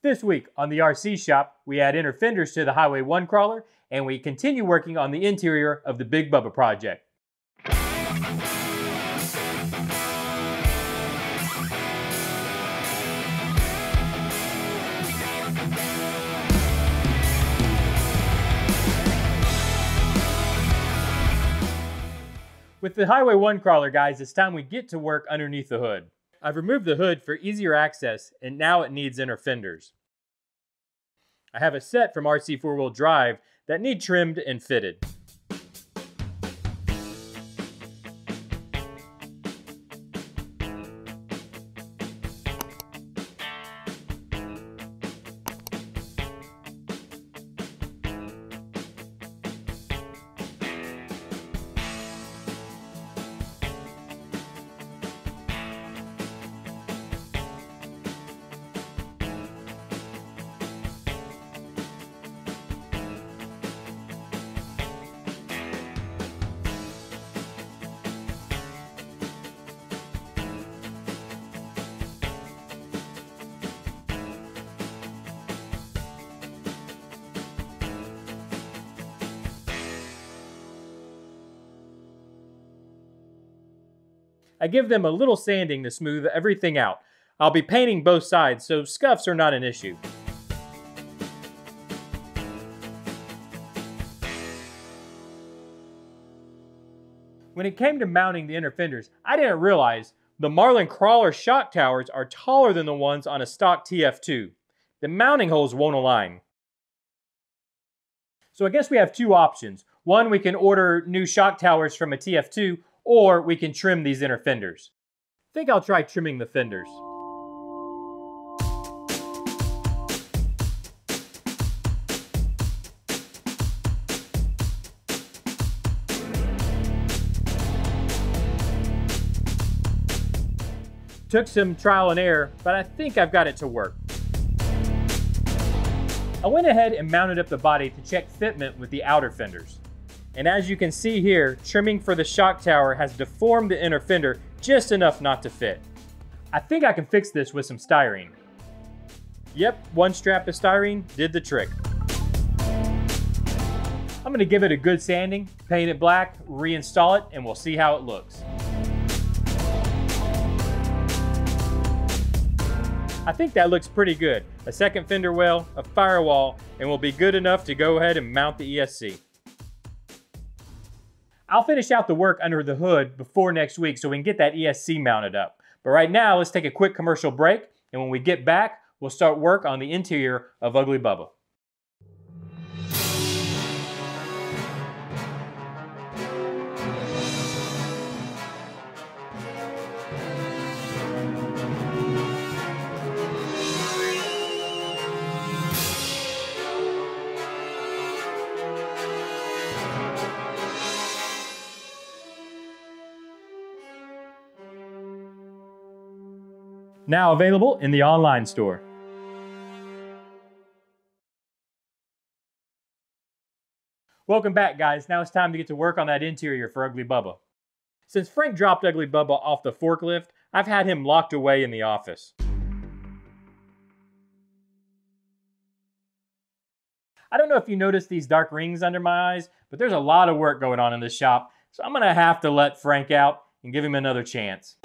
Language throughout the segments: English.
This week on the RC shop, we add inner fenders to the Highway 1 crawler and we continue working on the interior of the Big Bubba project. With the Highway 1 crawler, guys, it's time we get to work underneath the hood. I've removed the hood for easier access, and now it needs inner fenders. I have a set from RC 4-wheel drive that need trimmed and fitted. I give them a little sanding to smooth everything out. I'll be painting both sides, so scuffs are not an issue. When it came to mounting the inner fenders, I didn't realize the Marlin Crawler shock towers are taller than the ones on a stock TF2. The mounting holes won't align. So I guess we have two options. One, we can order new shock towers from a TF2, or we can trim these inner fenders. I think I'll try trimming the fenders. Took some trial and error, but I think I've got it to work. I went ahead and mounted up the body to check fitment with the outer fenders. And as you can see here, trimming for the shock tower has deformed the inner fender just enough not to fit. I think I can fix this with some styrene. Yep, one strap of styrene did the trick. I'm gonna give it a good sanding, paint it black, reinstall it, and we'll see how it looks. I think that looks pretty good. A second fender well, a firewall, and will be good enough to go ahead and mount the ESC. I'll finish out the work under the hood before next week so we can get that ESC mounted up. But right now, let's take a quick commercial break, and when we get back, we'll start work on the interior of Ugly Bubba. Now available in the online store. Welcome back, guys. Now it's time to get to work on that interior for Ugly Bubba. Since Frank dropped Ugly Bubba off the forklift, I've had him locked away in the office. I don't know if you noticed these dark rings under my eyes, but there's a lot of work going on in this shop, so I'm gonna have to let Frank out and give him another chance.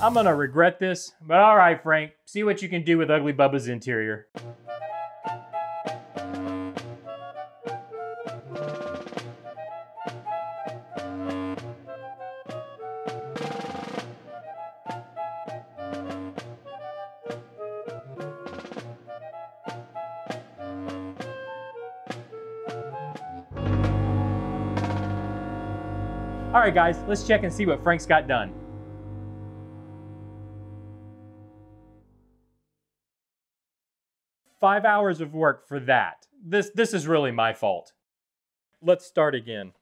I'm gonna regret this, but all right, Frank, see what you can do with Ugly Bubba's interior. All right, guys, let's check and see what Frank's got done. Five hours of work for that. This, this is really my fault. Let's start again.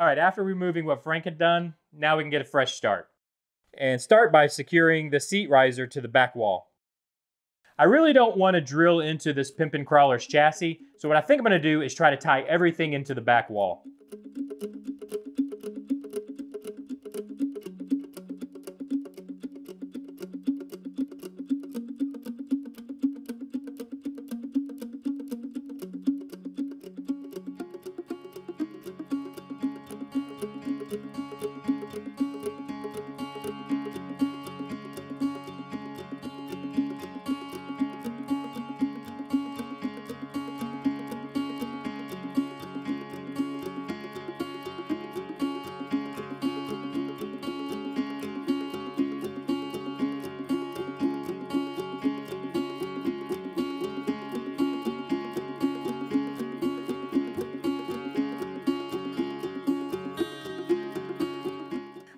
All right, after removing what Frank had done, now we can get a fresh start. And start by securing the seat riser to the back wall. I really don't want to drill into this Pimpin Crawler's chassis, so what I think I'm going to do is try to tie everything into the back wall.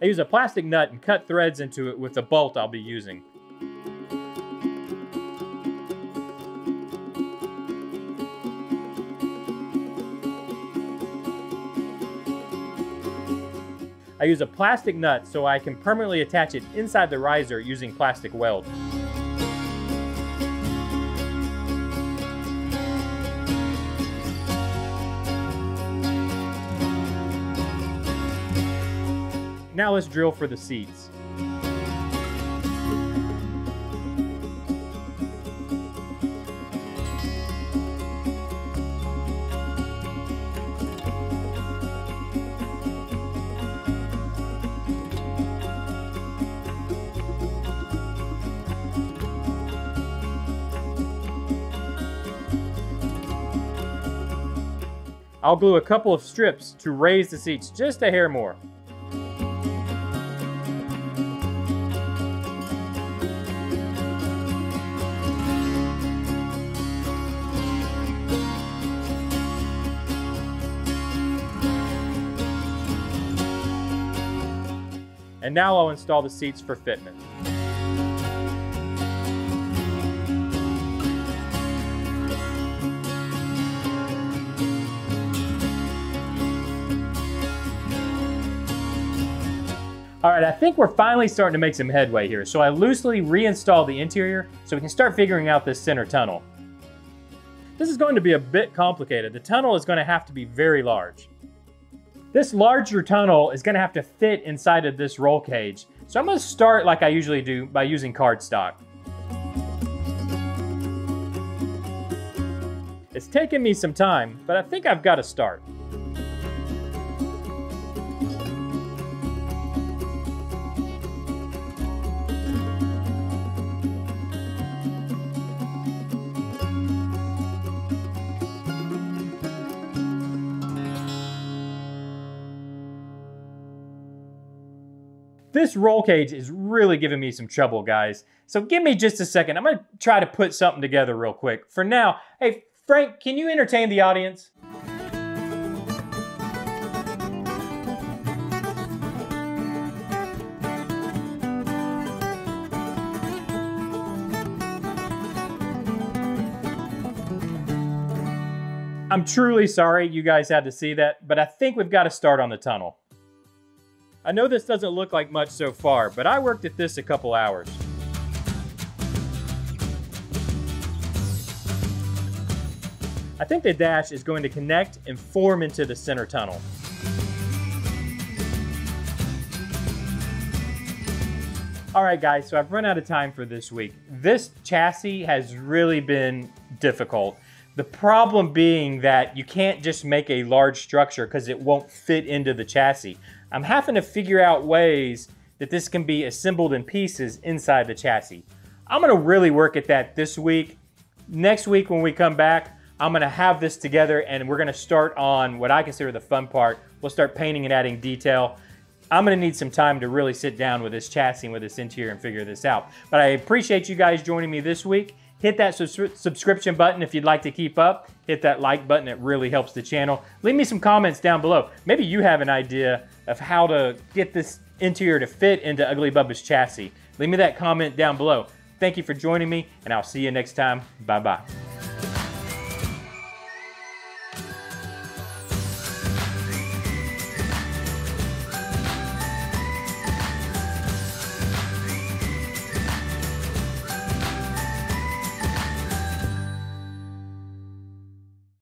I use a plastic nut and cut threads into it with the bolt I'll be using. I use a plastic nut so I can permanently attach it inside the riser using plastic weld. Now let's drill for the seats. I'll glue a couple of strips to raise the seats just a hair more. And now I'll install the seats for fitment. All right, I think we're finally starting to make some headway here. So I loosely reinstalled the interior so we can start figuring out this center tunnel. This is going to be a bit complicated. The tunnel is going to have to be very large. This larger tunnel is to have to fit inside of this roll cage. So I'm to start like I usually do by using cardstock. It's taken me some time, but I think I've got to start. This roll cage is really giving me some trouble, guys. So give me just a second. I'm gonna try to put something together real quick. For now, hey, Frank, can you entertain the audience? I'm truly sorry you guys had to see that, but I think we've got to start on the tunnel. I know this doesn't look like much so far, but I worked at this a couple hours. I think the dash is going to connect and form into the center tunnel. All right, guys, so I've run out of time for this week. This chassis has really been difficult. The problem being that you can't just make a large structure because it won't fit into the chassis. I'm having to figure out ways that this can be assembled in pieces inside the chassis. I'm gonna really work at that this week. Next week when we come back, I'm gonna have this together and we're gonna start on what I consider the fun part. We'll start painting and adding detail. I'm gonna need some time to really sit down with this chassis and with this interior and figure this out. But I appreciate you guys joining me this week. Hit that subscription button if you'd like to keep up. Hit that like button, it really helps the channel. Leave me some comments down below. Maybe you have an idea of how to get this interior to fit into Ugly Bubba's chassis. Leave me that comment down below. Thank you for joining me, and I'll see you next time. Bye-bye.